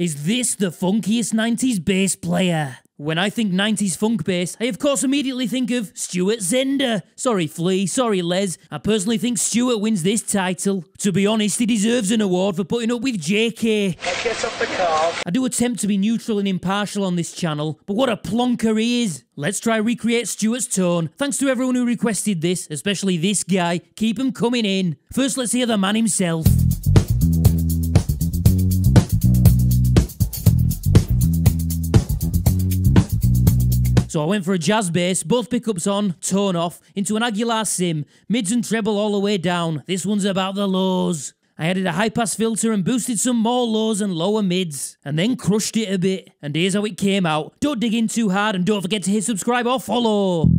Is this the funkiest 90s bass player? When I think 90s funk bass, I of course immediately think of Stuart Zender. Sorry, Flea, sorry, Les. I personally think Stuart wins this title. To be honest, he deserves an award for putting up with JK. Get off the car. I do attempt to be neutral and impartial on this channel, but what a plonker he is. Let's try recreate Stuart's tone. Thanks to everyone who requested this, especially this guy. Keep him coming in. First, let's hear the man himself. So I went for a jazz bass, both pickups on, tone off, into an Aguilar Sim, mids and treble all the way down. This one's about the lows. I added a high pass filter and boosted some more lows and lower mids, and then crushed it a bit. And here's how it came out. Don't dig in too hard and don't forget to hit subscribe or follow.